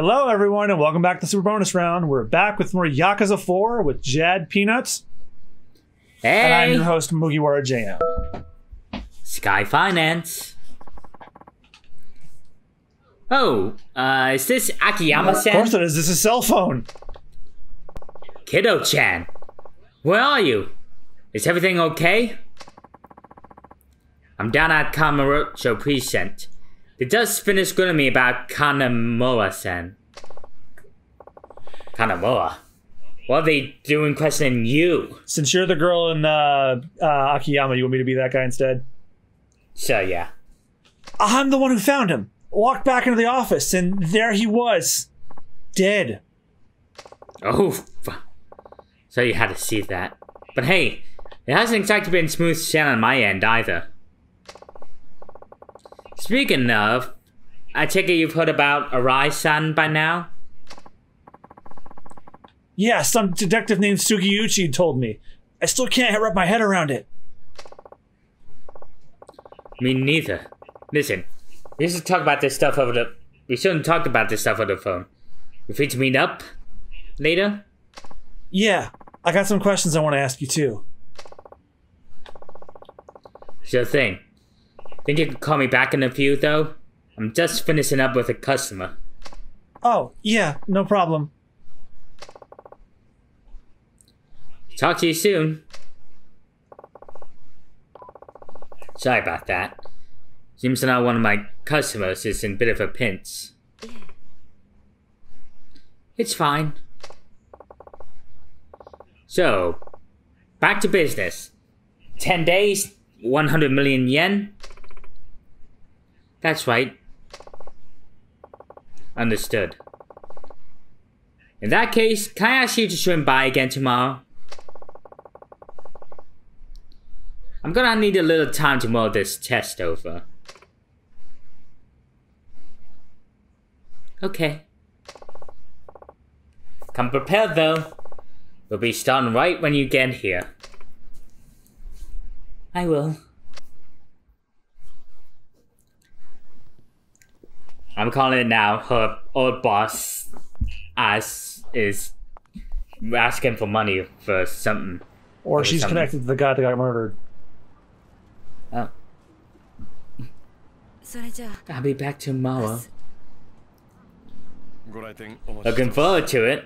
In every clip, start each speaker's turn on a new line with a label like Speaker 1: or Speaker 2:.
Speaker 1: Hello, everyone, and welcome back to the Super Bonus Round. We're back with more Yakuza 4 with Jad Peanuts, and I'm your host, Mugiwara JM.
Speaker 2: Sky Finance. Oh, uh, is this Akiyama san?
Speaker 1: Of course it is. This is a cell phone.
Speaker 2: Kido-chan. Where are you? Is everything okay? I'm down at Kamurocho Precinct. They just finished grilling me about Kanemura-san. Kanemura? What are they doing questioning you?
Speaker 1: Since you're the girl in uh, uh, Akiyama, you want me to be that guy instead?
Speaker 2: So, yeah.
Speaker 1: I'm the one who found him. Walked back into the office, and there he was. Dead.
Speaker 2: Oh, so you had to see that. But hey, it hasn't exactly been smooth sailing on my end either. Speaking of, I take it you've heard about Arai-san by now?
Speaker 1: Yeah, some detective named Sugiuchi told me. I still can't wrap my head around it.
Speaker 2: Me neither. Listen, we should talk about this stuff over the... We shouldn't talk about this stuff over the phone. We free to meet up later?
Speaker 1: Yeah, I got some questions I want to ask you too.
Speaker 2: Sure thing. Think you could call me back in a few, though? I'm just finishing up with a customer.
Speaker 1: Oh, yeah, no problem.
Speaker 2: Talk to you soon. Sorry about that. Seems now one of my customers is in a bit of a pinch. It's fine. So, back to business. 10 days, 100 million yen? That's right. Understood. In that case, can I ask you to swim by again tomorrow? I'm gonna need a little time to mull this test over. Okay. Come prepared though. We'll be starting right when you get here. I will. I'm calling it now. Her old boss, as is asking for money for something.
Speaker 1: Or she's
Speaker 2: something.
Speaker 1: connected to the guy that got murdered.
Speaker 2: Oh. I'll be back tomorrow. Looking forward to it.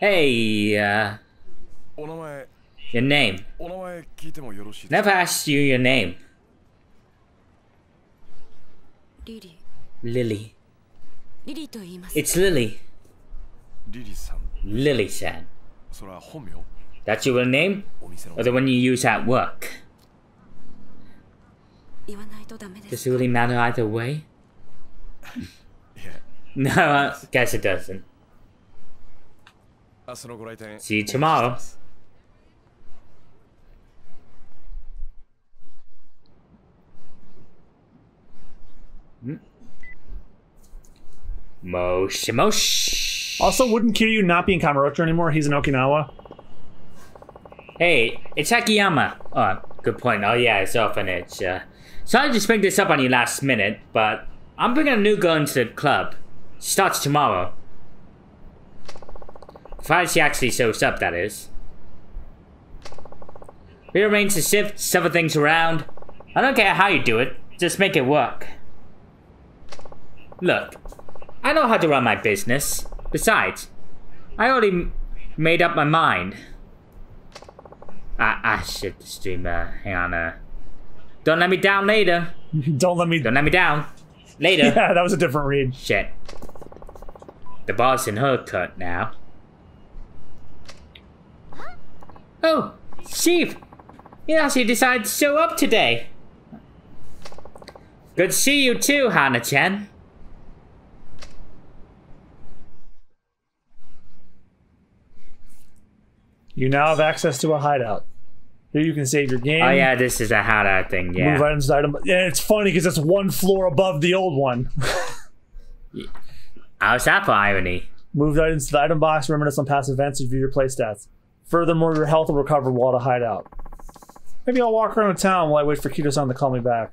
Speaker 2: Hey, uh, your name. Never asked you your name. Lily. It's Lily.
Speaker 3: Lily-san.
Speaker 2: That's your real name? Or the one you use at work? Does it really matter either way? no, I guess it doesn't.
Speaker 3: Ah,
Speaker 2: See you tomorrow. Hmm? Mosh, mosh.
Speaker 1: Also, wouldn't Kiryu not be in Kamurocho anymore? He's in Okinawa.
Speaker 2: Hey, it's Akiyama. Oh, good point. Oh yeah, it's orphanage. Uh, sorry to just bring this up on you last minute, but I'm bringing a new girl into the club. Starts tomorrow. Provided she actually shows up, that is. Rearrange the shift, several things around. I don't care how you do it, just make it work. Look, I know how to run my business. Besides, I already m- made up my mind. Ah, ah, shit, the stream, uh, hang on, uh. Don't let me down later.
Speaker 1: Don't let me.
Speaker 2: Don't let me down. Later.
Speaker 1: Yeah, that was a different read.
Speaker 2: Shit. The boss in her cut now. Oh, Chief! You actually decided to show up today. Good to see you too, Hana-chan.
Speaker 1: You now have access to a hideout. Here you can save your game.
Speaker 2: Oh yeah, this is a hideout thing,
Speaker 1: Move
Speaker 2: yeah.
Speaker 1: items to item. Yeah, it's funny because it's one floor above the old one.
Speaker 2: How's that for irony?
Speaker 1: Move items to the item box. Reminisce on past events. Review your play stats. Furthermore, your health will recover while at a hideout. Maybe I'll walk around town while I wait for Kido-san to call me back.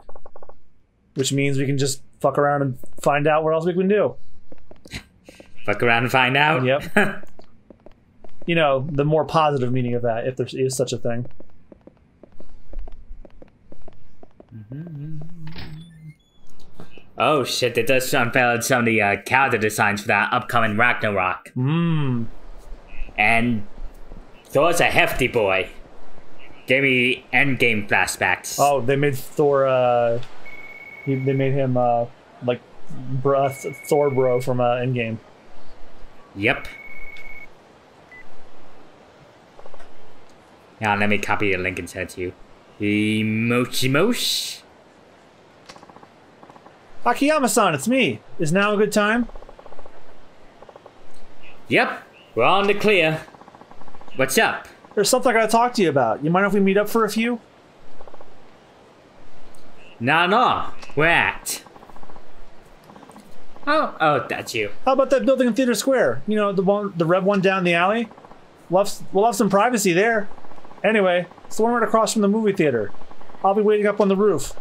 Speaker 1: Which means we can just fuck around and find out what else we can do.
Speaker 2: Fuck around and find out.
Speaker 1: Yep. You know, the more positive meaning of that, if there is such a thing.
Speaker 2: oh shit, they just unveiled some of the uh, character designs for that upcoming Ragnarok.
Speaker 1: Mmm.
Speaker 2: And Thor's a hefty boy. Gave me endgame flashbacks.
Speaker 1: Oh, they made Thor. Uh, he, they made him uh, like bro, Thor bro from uh, Endgame.
Speaker 2: Yep. Now let me copy the link and send it to you. Emoshimosh.
Speaker 1: Akiyama-san, it's me. Is now a good time?
Speaker 2: Yep, we're on the clear. What's up?
Speaker 1: There's something I gotta talk to you about. You mind if we meet up for a few?
Speaker 2: Nah, nah. we're at. Oh, oh, that's you.
Speaker 1: How about that building in Theater Square? You know, the one, the red one down the alley. We'll have, we'll have some privacy there. Anyway, it's the one right across from the movie theater. I'll be waiting up on the roof.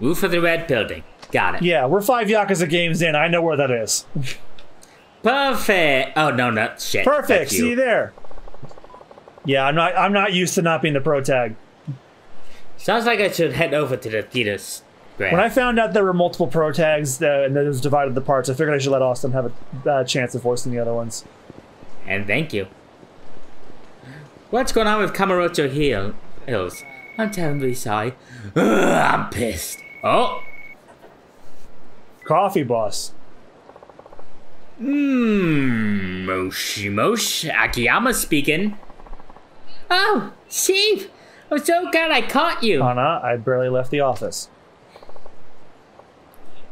Speaker 2: Roof of the red building. Got it.
Speaker 1: Yeah, we're five Yakuza games in. I know where that is.
Speaker 2: Perfect. Oh no, no shit.
Speaker 1: Perfect.
Speaker 2: That's
Speaker 1: See you there. Yeah, I'm not. I'm not used to not being the pro tag.
Speaker 2: Sounds like I should head over to the theaters.
Speaker 1: When I found out there were multiple pro tags uh, and that it was divided the parts, I figured I should let Austen have a uh, chance of voicing the other ones.
Speaker 2: And thank you. What's going on with Kamurocho Hill Hills? I'm terribly sorry. Ugh, I'm pissed. Oh,
Speaker 1: Coffee boss.
Speaker 2: mmm, Moshi Mosh, Akiyama speaking. Oh, Steve, I'm so glad I caught you.
Speaker 1: Anna, I barely left the office.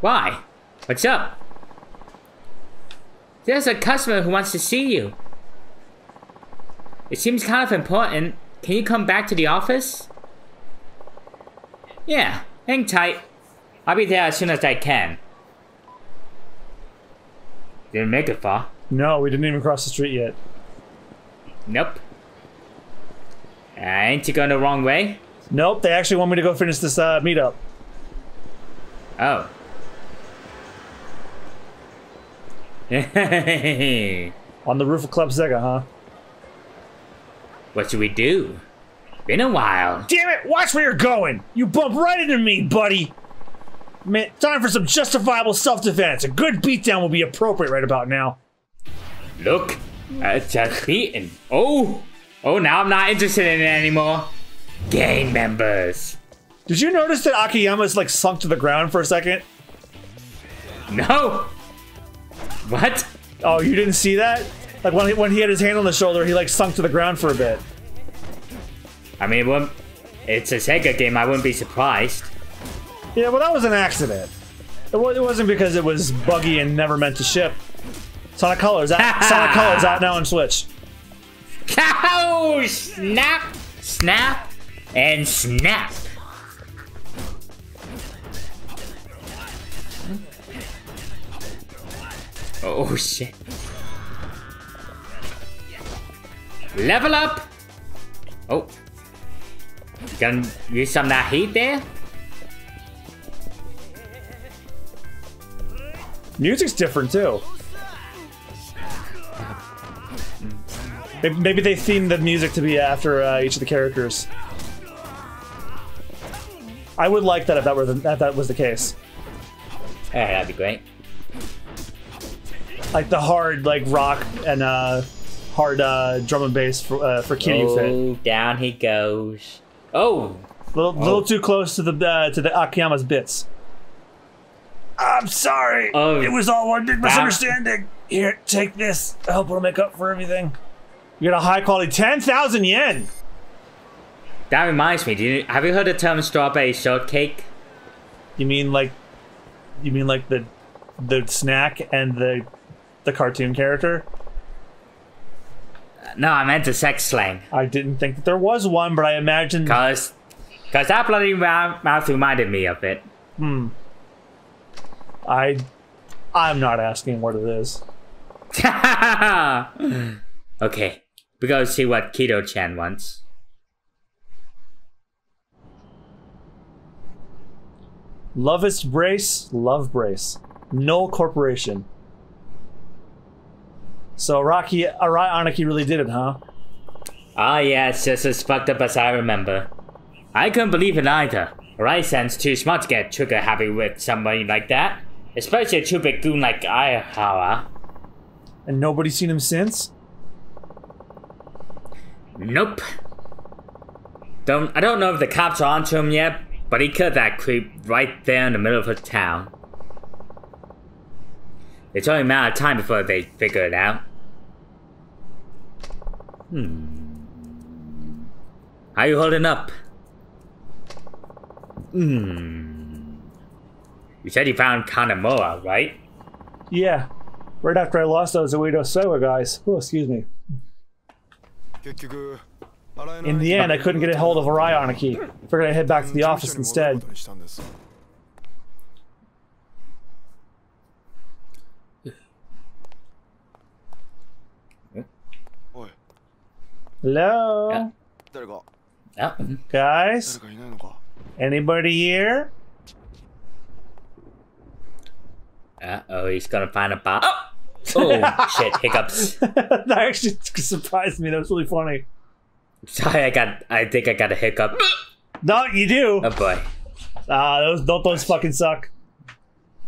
Speaker 2: Why? What's up? There's a customer who wants to see you. It seems kind of important. Can you come back to the office? Yeah, hang tight. I'll be there as soon as I can. Didn't make it far.
Speaker 1: No, we didn't even cross the street yet.
Speaker 2: Nope. Uh, ain't you going the wrong way?
Speaker 1: Nope, they actually want me to go finish this uh, meetup.
Speaker 2: Oh.
Speaker 1: On the roof of Club Sega, huh?
Speaker 2: What should we do? Been a while.
Speaker 1: Damn it! Watch where you're going! You bump right into me, buddy! Man, time for some justifiable self-defense. A good beatdown will be appropriate right about now.
Speaker 2: Look, I just beaten. Oh, oh, now I'm not interested in it anymore. Gang members.
Speaker 1: Did you notice that Akiyama's like sunk to the ground for a second?
Speaker 2: No. What?
Speaker 1: Oh, you didn't see that? Like when he, when he had his hand on the shoulder, he like sunk to the ground for a bit.
Speaker 2: I mean, it it's a Sega game. I wouldn't be surprised.
Speaker 1: Yeah, well, that was an accident. It, it wasn't because it was buggy and never meant to ship. Sonic Colors, out, Sonic Colors out now on Switch.
Speaker 2: Cow! Snap, snap, and snap. Oh shit. Level up! Oh. You gonna use some of that heat there?
Speaker 1: Music's different too. Maybe- Maybe they themed the music to be after uh, each of the characters. I would like that if that were the, if that was the case.
Speaker 2: Yeah, that'd be great.
Speaker 1: Like the hard like rock and uh, hard uh, drum and bass for uh, for fit.
Speaker 2: Oh, down he goes. Oh,
Speaker 1: Little, little too close to the uh, to the Akiyama's bits. I'm sorry.
Speaker 2: Oh.
Speaker 1: it was all one big misunderstanding. Here, take this. I hope it'll make up for everything. You got a high quality ten thousand yen.
Speaker 2: that reminds me. Do you, have you heard the term strawberry shortcake?
Speaker 1: You mean like, you mean like the the snack and the the cartoon character?
Speaker 2: No, I meant the sex slang.
Speaker 1: I didn't think that there was one, but I imagine.
Speaker 2: Cause, cause that bloody mouth, reminded me of it. Hmm.
Speaker 1: I, I'm not asking what it is.
Speaker 2: Okay, we gotta see what Kido Chan wants.
Speaker 1: Lovest Brace, Love Brace. Null Corporation. So Rocky Arai Anarchy really did it, huh?
Speaker 2: Ah, yeah, it's just as fucked up as I remember. I couldn't believe it either. Raisen's too smart to get trigger happy with somebody like that. Especially a too big goon like Ayahara.
Speaker 1: And nobody's seen him since?
Speaker 2: Nope. Don't I don't know if the cops are onto him yet, but he killed that creep right there in the middle of the town. It's only a matter of time before they figure it out. Hmm. How you holding up? Hmm. You said you found Kanemura, right?
Speaker 1: Yeah. Right after I lost those Ueno Seiwa guys. Oh, excuse me. In the end, I couldn't get a hold of Orionaki. Figured I'd head back to the office instead. Hello?
Speaker 2: Yeah.
Speaker 1: Guys? Anybody here?
Speaker 2: Uh-oh, he's gonna find a bot. Oh! oh shit, hiccups.
Speaker 1: that actually surprised me. That was really funny.
Speaker 2: Sorry, I got. I think I got a hiccup.
Speaker 1: No, you do.
Speaker 2: Oh boy.
Speaker 1: Ah, uh, those those fucking suck.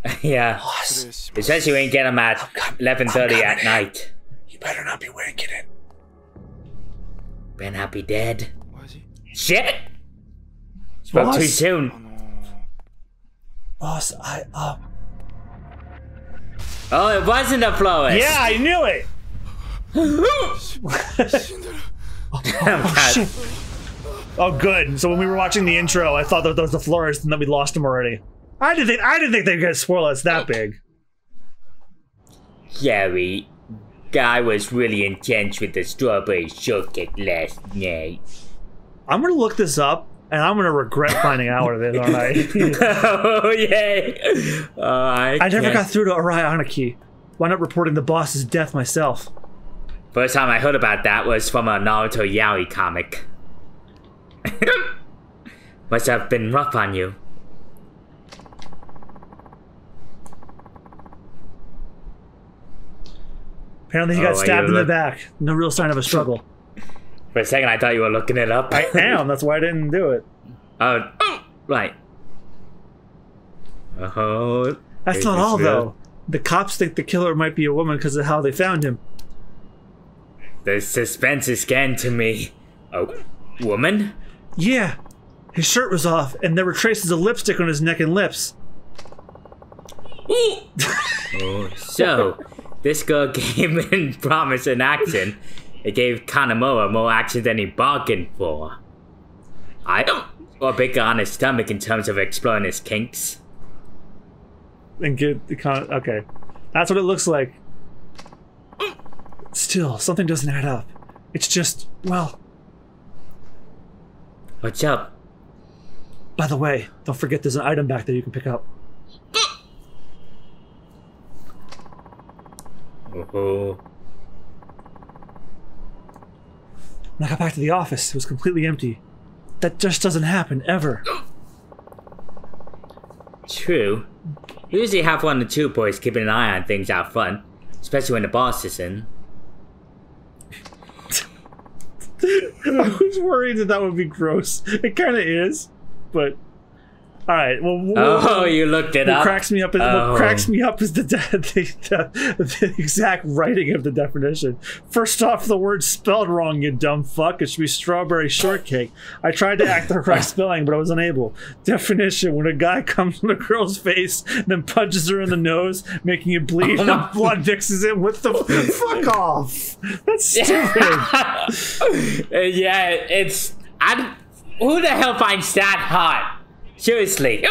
Speaker 2: yeah. It says you ain't getting them at eleven thirty at night.
Speaker 1: You better not be waking it.
Speaker 2: Ben Happy dead.
Speaker 3: Where is he?
Speaker 2: Shit! Spoke too soon.
Speaker 3: Oh.
Speaker 1: Boss, I uh.
Speaker 2: Oh, it wasn't a flowest.
Speaker 1: Yeah, I knew it.
Speaker 2: oh, oh,
Speaker 1: shit. Oh, good. So when we were watching the intro, I thought that there was a florist, and then we lost him already. I didn't think I didn't think they could swirl us that big.
Speaker 2: Yeah, we guy was really intense with the strawberry shortcake last night.
Speaker 1: I'm gonna look this up and I'm gonna regret finding out what it is, aren't I?
Speaker 2: oh yay! Uh, I,
Speaker 1: I never got through to Aniki. Wound up reporting the boss's death myself.
Speaker 2: First time I heard about that was from a Naruto Yaoi comic. Must have been rough on you.
Speaker 1: Apparently, he
Speaker 2: Oh,
Speaker 1: got
Speaker 2: are
Speaker 1: stabbed in the back. No real sign of a struggle.
Speaker 2: For a second, I thought you were looking it up.
Speaker 1: I am. That's why I didn't do it.
Speaker 2: Oh, right. Oh,
Speaker 1: That's not all,
Speaker 2: real?
Speaker 1: though. The cops think the killer might be a woman because of how they found him.
Speaker 2: the suspense is getting to me. Oh, woman?
Speaker 1: Yeah, his shirt was off, and there were traces of lipstick on his neck and lips.
Speaker 2: Oh, so this girl came in promise and action. It gave Kanemura more action than he bargained for. I don't. Or bigger on his stomach in terms of exploring his kinks.
Speaker 1: And get the con. Okay, that's what it looks like. Still, something doesn't add up. It's just well.
Speaker 2: What's up?
Speaker 1: By the way, don't forget there's an item back there you can pick up.
Speaker 2: Oh,
Speaker 1: When I got back to the office, it was completely empty. That just doesn't happen ever.
Speaker 2: true. We usually have one or two boys keeping an eye on things out front, especially when the boss is in.
Speaker 1: I was worried that that would be gross. It kind of is, but all right. Well,
Speaker 2: Oh, you looked it
Speaker 1: what
Speaker 2: up.
Speaker 1: cracks me up is
Speaker 2: Oh.
Speaker 1: what cracks me up is the, de- the, the the exact writing of the definition. First off, the word spelled wrong, you dumb fuck. It should be strawberry shortcake. I tried to act the correct spelling, but I was unable. Definition: When a guy comes in a girl's face, and then punches her in the nose, making it bleed,
Speaker 2: Oh my-
Speaker 1: and blood mixes it with the fuck off. That's stupid.
Speaker 2: Yeah, it's. I, who the hell finds that hot? Seriously.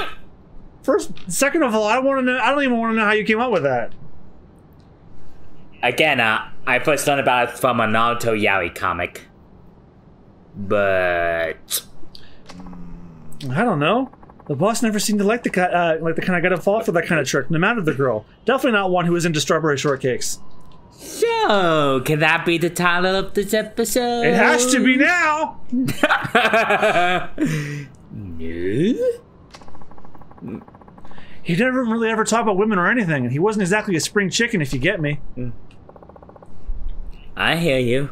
Speaker 1: First, second of all, I want to know. I don't even want to know how you came up with that.
Speaker 2: Again, uh, I first learned about it from a Naruto Yaoi comic. But.
Speaker 1: I don't know. The boss never seemed to like the uh, like the kind of guy to fall for that kind of trick, no matter the girl. Definitely not one who was into strawberry shortcakes.
Speaker 2: So, can that be the title of this episode?
Speaker 1: It has to be now.
Speaker 2: no.
Speaker 1: He never really ever talked about women or anything, and he wasn't exactly a spring chicken, if you get me.
Speaker 2: I hear you.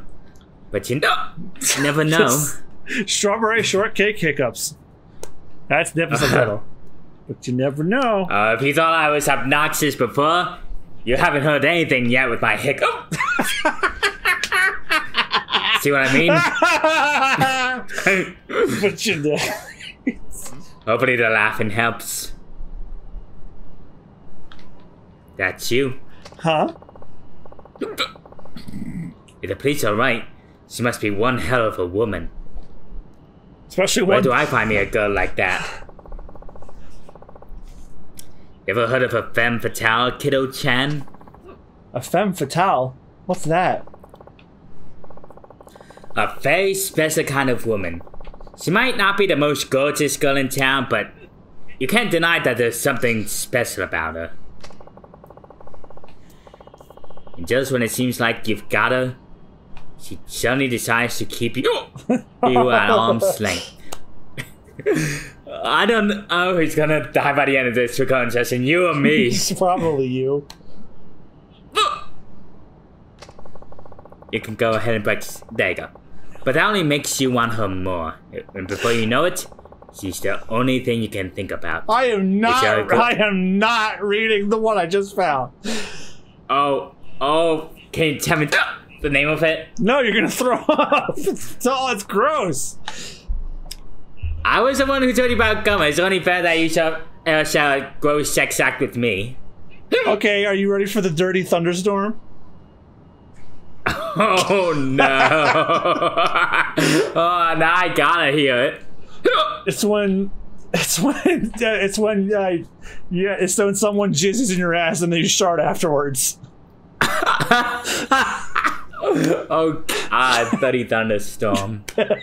Speaker 2: But you know, you never know.
Speaker 1: Strawberry shortcake hiccups. That's episode title. But you never know.
Speaker 2: Uh, if you thought I was obnoxious before, you haven't heard anything yet with my hiccup. See what I mean?
Speaker 1: but you know. Mm-hmm.
Speaker 2: Hopefully the laughing helps. That's you.
Speaker 1: Huh?
Speaker 2: If the police are right, she must be one hell of a woman.
Speaker 1: Especially
Speaker 2: Where
Speaker 1: when
Speaker 2: do I find me a girl like that? You ever heard of a femme fatale, Kido Chan?
Speaker 1: a femme fatale. What's that?
Speaker 2: A very special kind of woman. She might not be the most gorgeous girl in town, but you can't deny that there's something special about her. And just when it seems like you've got her, she suddenly decides to keep you, you at arm's length. I don't know who's gonna die by the end of this recording session, you or me.
Speaker 1: It's probably you.
Speaker 2: you can go ahead and break. There you go. But that only makes you want her more. And before you know it, she's the only thing you can think about.
Speaker 1: I am not. I am not reading the one I just found.
Speaker 2: Oh, oh, can you tell me the name of it?
Speaker 1: No, you're gonna throw up. It's all. It's gross.
Speaker 2: I was the one who told you about Gumma. It's only fair that you shall, uh, shall gross sex act with me.
Speaker 1: Okay, are you ready for the dirty thunderstorm?
Speaker 2: Oh no! oh, now I gotta hear it.
Speaker 1: It's when. It's when. It's when. Uh, yeah, it's when someone jizzes in your ass and then you shart afterwards.
Speaker 2: Oh ah, God, bloody thunderstorm! but uh,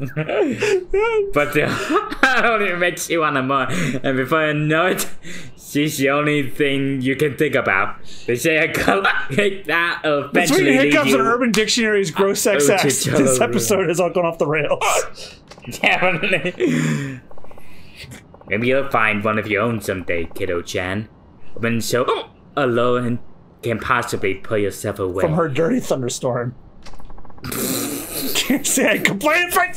Speaker 2: the, that only makes you want to more. And before you know it, she's the only thing you can think about. They say a girl like that
Speaker 1: Between
Speaker 2: eventually lead
Speaker 1: hiccups and Urban Dictionary's gross sex
Speaker 2: Oh,
Speaker 1: acts, this episode has all gone off the rails.
Speaker 2: Definitely. Maybe you'll find one of your own someday, Kido Chan. When so alone and can possibly put yourself away.
Speaker 1: From her dirty thunderstorm. Can't say I complain if I.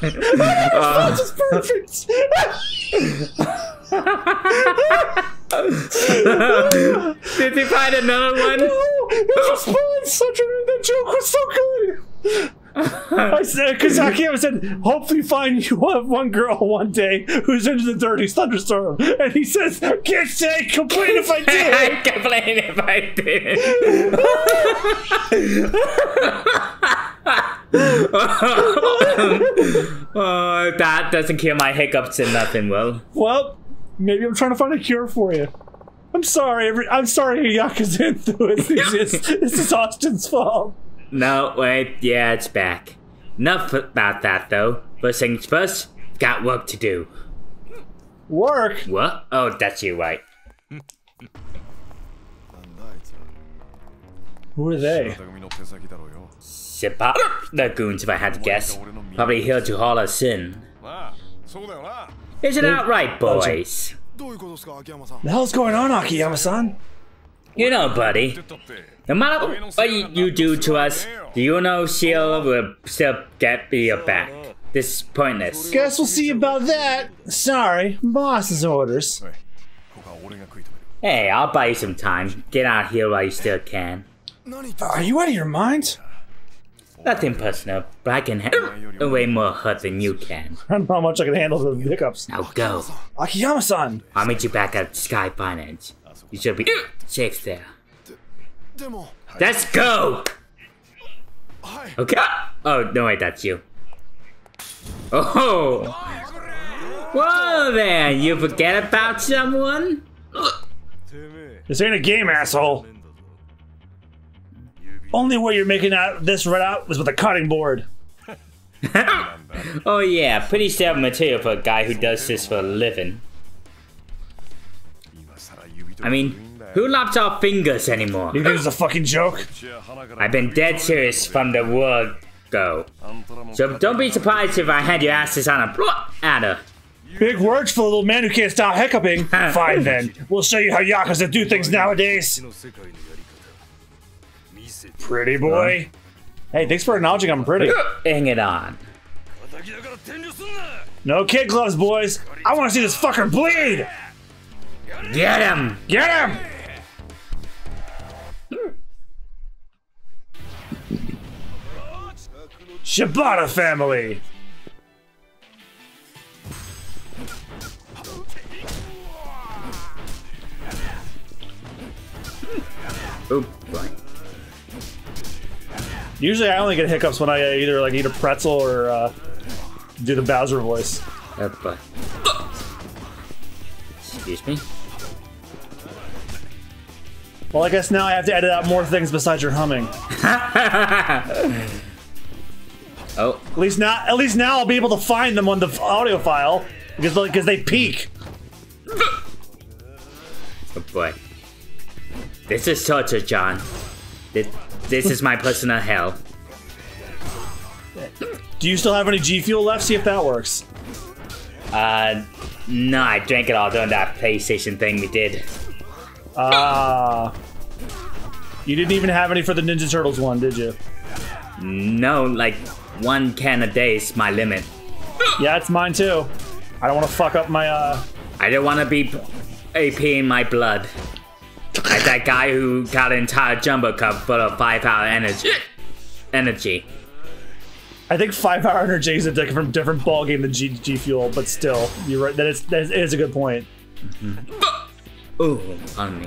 Speaker 1: That's just perfect.
Speaker 2: Did you find another one?
Speaker 1: That was fun. Such a that joke was so good. I said because Akiyama said, "Hopefully, find you one, one girl one day who's into the dirty thunderstorm," and he says, "Can't say complain if I did."
Speaker 2: I complain if I did. oh, that doesn't cure my hiccups and nothing will.
Speaker 1: Well, maybe I'm trying to find a cure for you. I'm sorry. Every, I'm sorry Yakuza influence. This is Austen's fault.
Speaker 2: No, wait, yeah, it's back. Enough about that, though. First things first, got work to do.
Speaker 1: Work?
Speaker 2: What? Oh, that's you, right.
Speaker 1: Who are they?
Speaker 2: Separ the goons, if I had to guess. Probably here to haul us in. Isn't that right, boys?
Speaker 3: What
Speaker 1: the hell's going on, Akiyama-san?
Speaker 2: You know, buddy. No matter what you do to us, the Ueno Seiwa will still get your back. This is pointless.
Speaker 1: Guess we'll see about that. Sorry, boss's orders.
Speaker 2: Hey, I'll buy you some time. Get out here while you still can.
Speaker 1: Are you out of your mind?
Speaker 2: Nothing personal, but I can handle way more hurt than you can.
Speaker 1: I don't know how much I can handle the hiccups.
Speaker 2: Now go.
Speaker 1: Akiyama-san!
Speaker 2: I'll meet you back at Sky Finance. You should be safe there. Let's go! Okay. Oh, no, wait, that's you. Oh! Whoa there! You forget about someone?
Speaker 1: This ain't a game, asshole. Only way you're making out this right out was with a cutting board.
Speaker 2: oh yeah, pretty stable material for a guy who does this for a living. I mean, who lops our fingers anymore?
Speaker 1: You think it's a fucking joke?
Speaker 2: I've been dead serious from the word go. So don't be surprised if I had your asses on a plot adder.
Speaker 1: Big words for a little man who can't stop hiccuping. Fine then. We'll show you how Yakuza do things nowadays. Pretty boy. Hey, thanks for acknowledging I'm pretty.
Speaker 2: Hang it on.
Speaker 1: No kid gloves, boys. I want to see this fucker bleed!
Speaker 2: Get him!
Speaker 1: Get him! Shibata family.
Speaker 2: Oh boy.
Speaker 1: Usually, I only get hiccups when I either like eat a pretzel or uh, do the Bowser voice.
Speaker 2: Excuse me.
Speaker 1: Well, I guess now I have to edit out more things besides your humming.
Speaker 2: Oh,
Speaker 1: At least now, at least now I'll be able to find them on the audio file because because they peak.
Speaker 2: oh boy. This is torture, John. This, this is my personal hell.
Speaker 1: Do you still have any G Fuel left? See if that works.
Speaker 2: Uh, no, I drank it all during that PlayStation thing we did.
Speaker 1: Ah. you didn't even have any for the Ninja Turtles one, did you?
Speaker 2: No, like one can a day is my limit.
Speaker 1: Yeah, it's mine too. I don't want to fuck up my uh.
Speaker 2: I don't want to be AP in my blood. Like that guy who got an entire jumbo cup full of five hour energy. Energy.
Speaker 1: I think five hour energy is a different different ball game than G, G Fuel, but still, you're right. That is that is, a good point.
Speaker 2: Ooh, on me.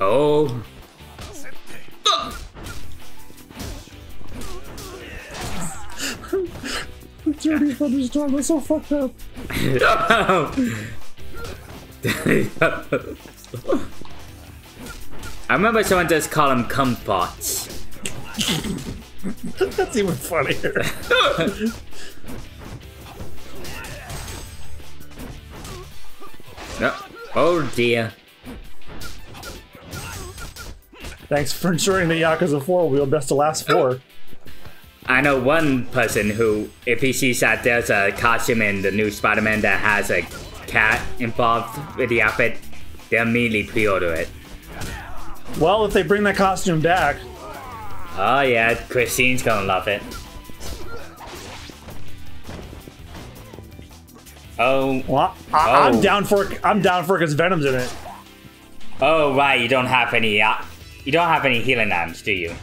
Speaker 2: Oh.
Speaker 1: Dirty thunderstorm was so fucked up.
Speaker 2: I remember someone just call them kumquats.
Speaker 1: That's even funnier.
Speaker 2: Oh, oh dear.
Speaker 1: Thanks for ensuring the Yakuza 4 will be best to last four.
Speaker 2: I know one person who, if he sees that there's a costume in the new Spider-Man that has a cat involved with the outfit, they'll immediately pre-order it.
Speaker 1: Well, if they bring that costume back,
Speaker 2: Oh yeah, Christine's gonna love it. Oh,
Speaker 1: well, I, I'm
Speaker 2: Oh.
Speaker 1: down for it. I'm down for it because Venom's in it.
Speaker 2: oh right, you don't have any, uh, you don't have any healing items, do you?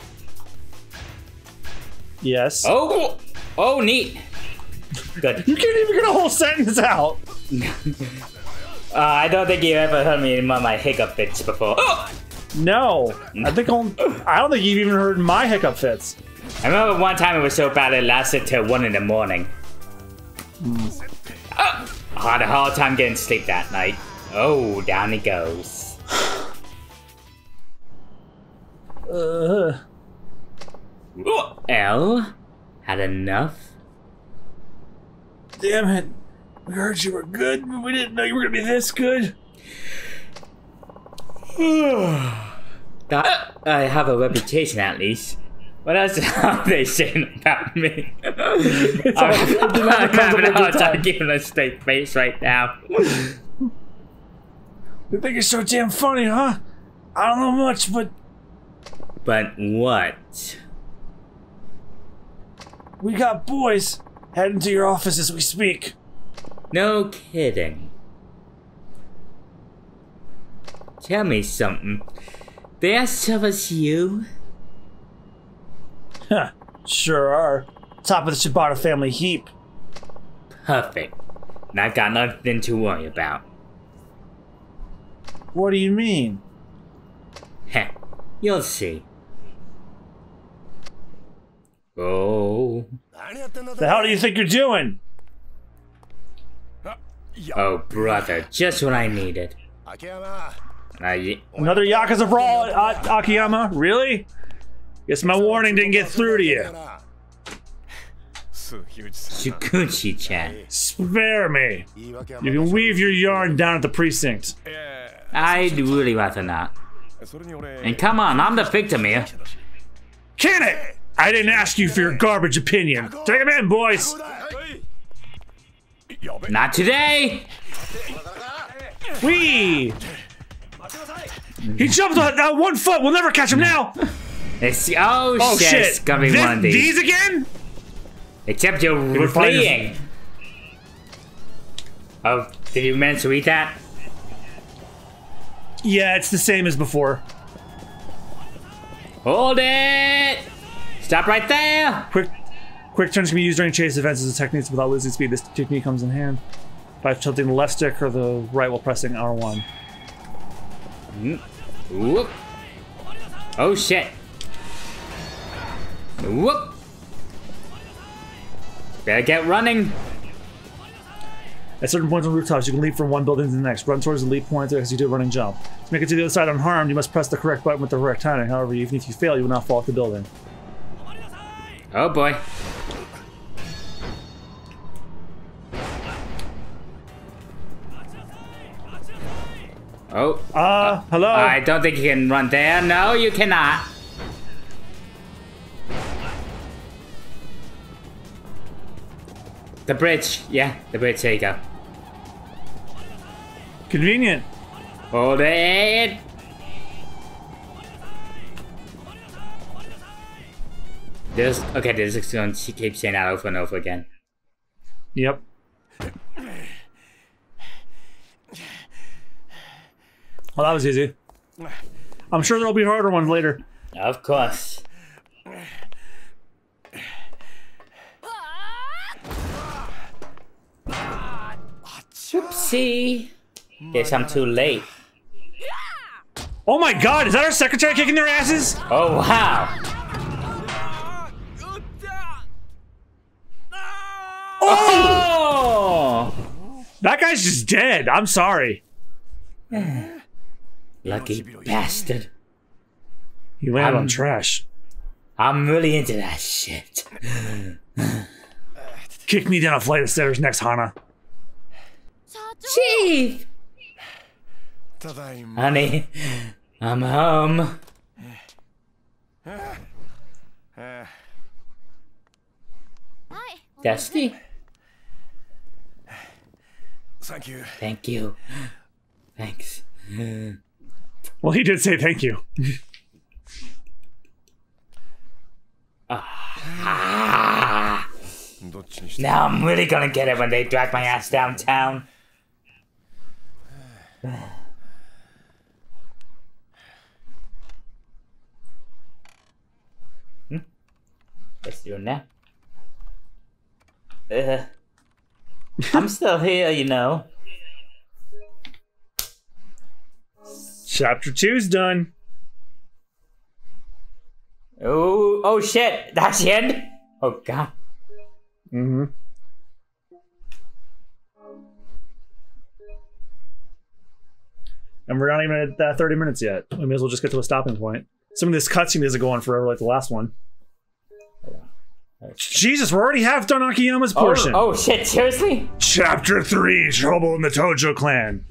Speaker 1: Yes.
Speaker 2: Oh, oh neat. Good.
Speaker 1: You can't even get a whole sentence out.
Speaker 2: Uh, I don't think you've ever heard me in one my hiccup fits before.
Speaker 1: No, I think only, I don't think you've even heard my hiccup fits.
Speaker 2: I remember one time it was so bad it lasted till one in the morning. Oh, I had a hard time getting to sleep that night. Oh, down he goes.
Speaker 1: Uh,
Speaker 2: L? Had enough?
Speaker 1: damn it! We heard you were good, but we didn't know you were gonna be this good.
Speaker 2: That, I have a reputation at least. What else are they saying about me? I'm,
Speaker 1: all-
Speaker 2: I'm having a hard time giving a straight face right now.
Speaker 1: You think you're so damn funny, huh? I don't know much, but
Speaker 2: But what?
Speaker 1: we got boys heading to your office as we speak.
Speaker 2: No kidding. Tell me something. They asked of us you?
Speaker 1: Huh, sure are. Top of the Shibata family heap.
Speaker 2: Perfect. And I've got nothing to worry about.
Speaker 1: What do you mean?
Speaker 2: Heh, you'll see. Oh.
Speaker 1: The hell do you think you're doing?
Speaker 2: Oh, brother, just what I needed.
Speaker 1: Another Yakuza brawl at Akiyama? Really? Guess my warning didn't get through to you.
Speaker 2: Sugiuchi-chan.
Speaker 1: Spare me. You can weave your yarn down at the precinct.
Speaker 2: I'd really rather not. And come on, I'm the victim here.
Speaker 1: Can it? I didn't ask you for your garbage opinion. Take him in, boys.
Speaker 2: Not today.
Speaker 1: Wee. He jumped on that one foot. We'll never catch him now.
Speaker 2: It's, oh,
Speaker 1: Oh
Speaker 2: shit,
Speaker 1: shit!
Speaker 2: it's gonna be
Speaker 1: Thi-
Speaker 2: one of these.
Speaker 1: again?
Speaker 2: Except you're fleeing. Oh, did you manage to eat that?
Speaker 1: Yeah, it's the same as before.
Speaker 2: Hold it! Stop right there!
Speaker 1: Quick, quick turns can be used during chase events as a technique without losing speed. This technique comes in hand by tilting the left stick or the right while pressing R1. Mm.
Speaker 2: Whoop. Oh shit. Whoop. Better get running.
Speaker 1: At certain points on rooftops, you can leap from one building to the next. Run towards the leap point as you do a running jump. To make it to the other side unharmed, you must press the correct button with the correct timing. However, even if you fail, you will not fall off the building.
Speaker 2: Oh boy. Oh,
Speaker 1: Uh, hello?
Speaker 2: I don't think you can run there. No, you cannot. The bridge. Yeah, the bridge. There you go.
Speaker 1: Convenient.
Speaker 2: Hold it. This okay. This is going to keep saying that over and over again.
Speaker 1: Yep. Well, that was easy. I'm sure there'll be harder ones later.
Speaker 2: Of course. Oopsie. Guess I'm too late.
Speaker 1: Oh my god, is that our secretary kicking their asses?
Speaker 2: Oh wow. Oh!
Speaker 1: That guy's just dead. I'm sorry.
Speaker 2: Lucky bastard.
Speaker 1: You landed on trash.
Speaker 2: I'm really into that shit.
Speaker 1: Kick me down a flight of stairs next, Hana.
Speaker 2: Chief! Honey, I'm home. Dusty?
Speaker 3: Thank you.
Speaker 2: Thank you. Thanks.
Speaker 1: Well, he did say thank you.
Speaker 2: Ah. Now I'm really gonna get it when they drag my ass downtown. Hmm? Let's do it now. Uh, I'm still here, you know.
Speaker 1: Chapter two's done.
Speaker 2: Oh, oh shit! That's the end. Oh god.
Speaker 1: Mm-hmm. And we're not even at uh, 30 minutes yet. We may as well just get to a stopping point. Some of this cutscene isn't going forever like the last one. Jesus, we're already half done Akiyama's portion.
Speaker 2: Oh, oh shit! Seriously?
Speaker 1: Chapter 3 Trouble in the Tojo Clan.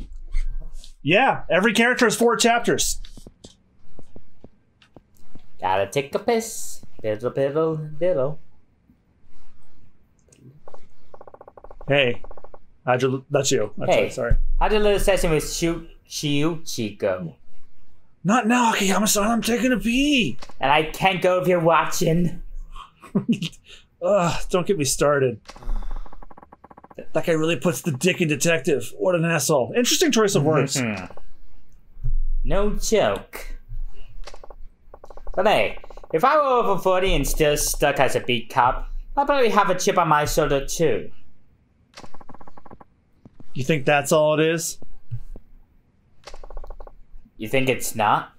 Speaker 1: Yeah, every character has four chapters.
Speaker 2: Gotta take a piss. Diddle diddle diddle.
Speaker 1: Hey, how'd you, that's you. That's
Speaker 2: Hey.
Speaker 1: right, sorry.
Speaker 2: How'd your little session with Shu Shiuchi go?
Speaker 1: Not now, Akiyama-san. I'm taking a pee.
Speaker 2: And I can't go if you're watching.
Speaker 1: Ugh, don't get me started. That guy really puts the dick in detective. What an asshole. Interesting choice of words.
Speaker 2: No joke. But hey, if I were over 40 and still stuck as a beat cop, I'd probably have a chip on my shoulder too.
Speaker 1: You think that's all it is?
Speaker 2: You think it's not?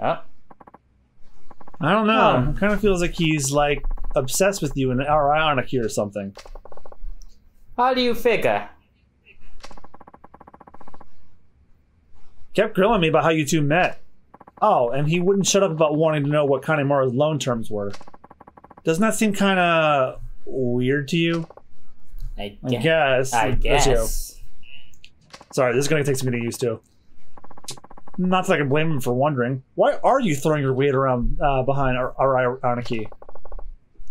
Speaker 2: Oh,
Speaker 1: I don't know. It kind of feels like he's like obsessed with you and Aniki or something.
Speaker 2: how do you figure?
Speaker 1: Kept grilling me about how you two met. Oh, and he wouldn't shut up about wanting to know what Kanemura's loan terms were. Doesn't that seem kind of weird to you?
Speaker 2: I,
Speaker 1: I guess.
Speaker 2: I
Speaker 1: That's you.
Speaker 2: guess.
Speaker 1: Sorry, this is going to take some getting used to. Not that I can blame him for wondering. Why are you throwing your weight around uh, behind our, our Aniki?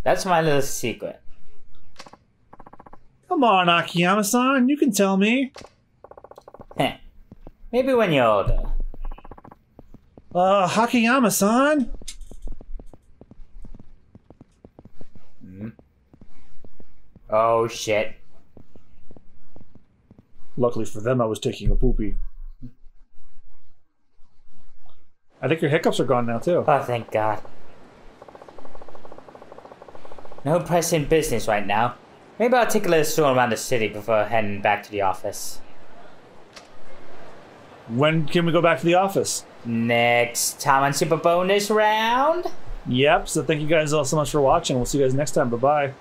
Speaker 2: That's my little secret.
Speaker 1: Come on, Akiyama-san, you can tell me.
Speaker 2: Heh. Maybe when you're older.
Speaker 1: Uh, Hakiyama-san?
Speaker 2: Oh shit.
Speaker 1: Luckily for them, I was taking a poopy. I think your hiccups are gone now, too.
Speaker 2: Oh, thank God. No pressing business right now. Maybe I'll take a little stroll around the city before heading back to the office.
Speaker 1: When can we go back to the office?
Speaker 2: Next time on Super Bonus Round.
Speaker 1: Yep, so thank you guys all so much for watching. We'll see you guys next time. Bye-bye.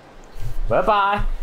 Speaker 2: 拜拜。